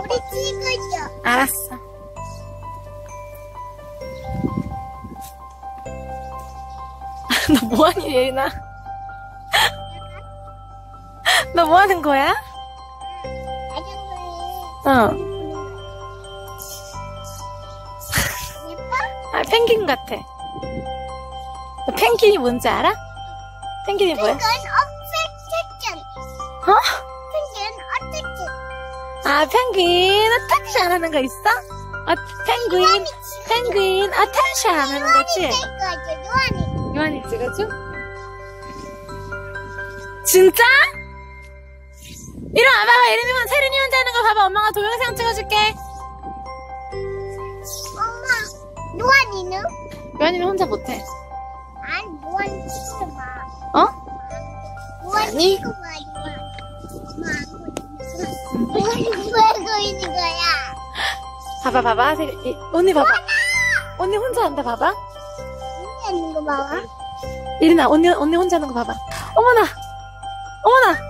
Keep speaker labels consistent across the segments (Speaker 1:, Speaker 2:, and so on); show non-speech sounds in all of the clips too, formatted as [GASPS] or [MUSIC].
Speaker 1: 우리 찍어줘.
Speaker 2: 알았어. [LAUGHS] 너 뭐하니, 예린아? [LAUGHS] 너 뭐하는 거야? 어. 아, 펭귄 같아. 너 펭귄이 뭔지 알아? 펭귄이 뭐야? 아, 펭귄 어텐션 하는 거 있어? 어, 펭귄, 펭귄 어텐션 하는 거지?
Speaker 1: 요한이.
Speaker 2: 요한이 찍어줘? 진짜? 이리 와봐봐, 예린이만 세린이 혼자 하는 거 봐봐. 엄마가 동영상 찍어줄게.
Speaker 1: 엄마, 요한이는?
Speaker 2: 요한이는 혼자 못해.
Speaker 1: 아니, 요한 찍어봐.
Speaker 2: 어?
Speaker 1: 요한
Speaker 2: 아니.
Speaker 1: 찍어봐, 뭐 하고 있는 거야?
Speaker 2: 봐봐, 봐봐. 이, 언니 봐봐. 언니 혼자 한다, 봐봐.
Speaker 1: 여기 있는 거 봐봐.
Speaker 2: 예린아, 언니, 언니 혼자 하는 거 봐봐. 어머나! 어머나!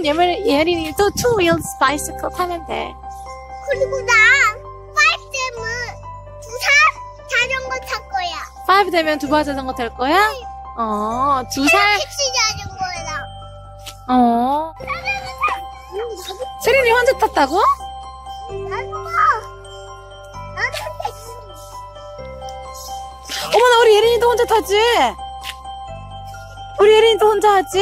Speaker 2: 크면 예린, 예린이 또 two wheels bicycle 타면 돼.
Speaker 1: 그리고 난 파이템은 두살 자전거 탈 거야
Speaker 2: five 되면 두번 자전거 탈 거야? 어, 두 살?
Speaker 1: 택시 자전거랑
Speaker 2: 어. 세린이 혼자 탔다고?
Speaker 1: 나도 나도 택시
Speaker 2: 어머나, 우리 예린이도 혼자 타지? 우리 예린이도 혼자 하지?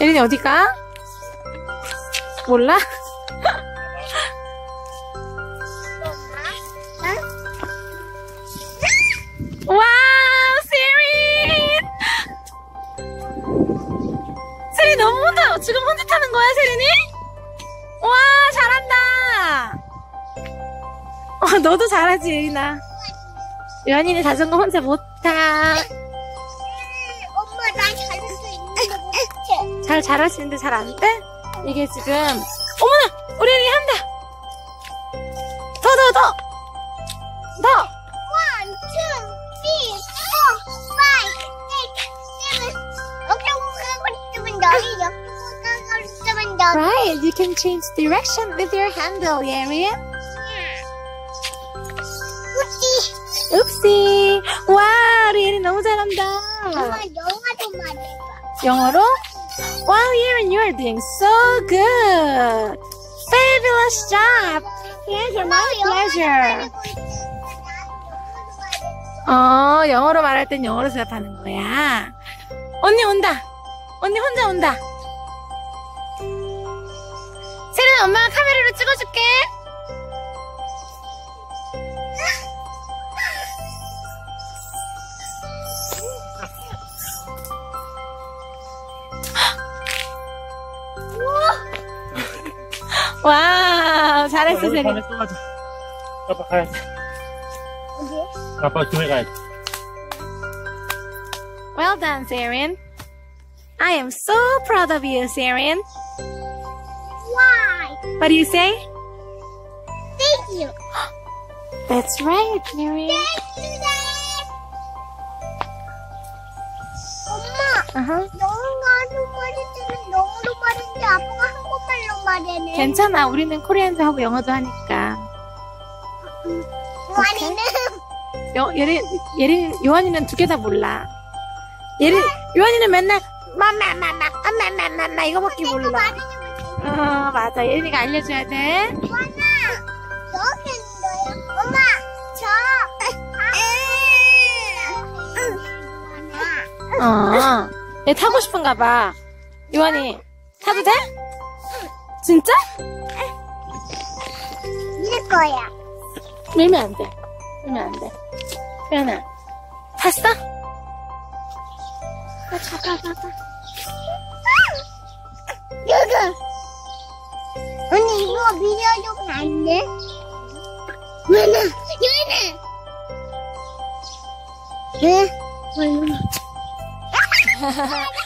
Speaker 2: 예린이 어디 가? 몰라? 와우, 세린! 세린 너무 혼자, 지금 혼자 타는 거야, 세린이? 와, 잘한다! 어, 너도 잘하지, 예린아. 연이는 자전거 혼자 못 타.
Speaker 1: 잘
Speaker 2: 잘하시는데 잘 안 돼? 이게 지금, 어머나! 우리 예린이 한다! 더, 더, 더! 더!
Speaker 1: One, two, three, four, five, six, seven. 여기로 가고 있으면 너희 여기로 가고 있으면 너희.
Speaker 2: Right, you can change direction with your handle, Yerin.
Speaker 1: 우지.
Speaker 2: Oopsie! 와, 우리 예린 너무 잘한다.
Speaker 1: 엄마 영화도 말해봐.
Speaker 2: 영어로? Wow, Yerin, you are doing so good. Fabulous job. Pleasure, my pleasure. 어, 영어로 말할 땐 영어로 대답하는 거야. 언니 온다. 언니 혼자 온다. 세린 엄마가 카메라로 찍어줄게. 와, 잘했어, 세린.
Speaker 3: 반에 쏘가자. 아빠 가야지.
Speaker 1: 어디?
Speaker 3: 아빠 교회 가야지.
Speaker 2: Well done, Sarian. I am so proud of you, Sarian.
Speaker 1: Why?
Speaker 2: What do you say?
Speaker 1: Thank you. [GASPS]
Speaker 2: That's right, Miriam.
Speaker 1: Thank you, Dad. 엄마,
Speaker 2: Uh-huh.
Speaker 1: 한국말일 때는 영어로 말했는데 아빠가 한국말로 말하네.
Speaker 2: 괜찮아. 우리는 코리안도 하고 영어도 하니까.
Speaker 1: 요한이는
Speaker 2: 여, 예린, 예린, 요한이는 두 개 다 몰라. 예린, 요한이는 맨날 마마 마마, 아마마마 마 이거밖에 몰라. 어, 맞아. 예린이가 알려줘야 돼.
Speaker 1: 요한아, 여기 거야. 엄마, 저. 아,
Speaker 2: 어. 얘 타고 싶은가 봐. 요한이, 타도 돼? 진짜?
Speaker 1: 이럴 거야.
Speaker 2: 밀면 안 돼. 밀면 안 돼. 요한아, 탔어? 아, 잡아, 잡아.
Speaker 1: 여기. 언니 이거 밀어주면 안 돼? 왜나? 네?
Speaker 2: 아이고.
Speaker 1: 봐.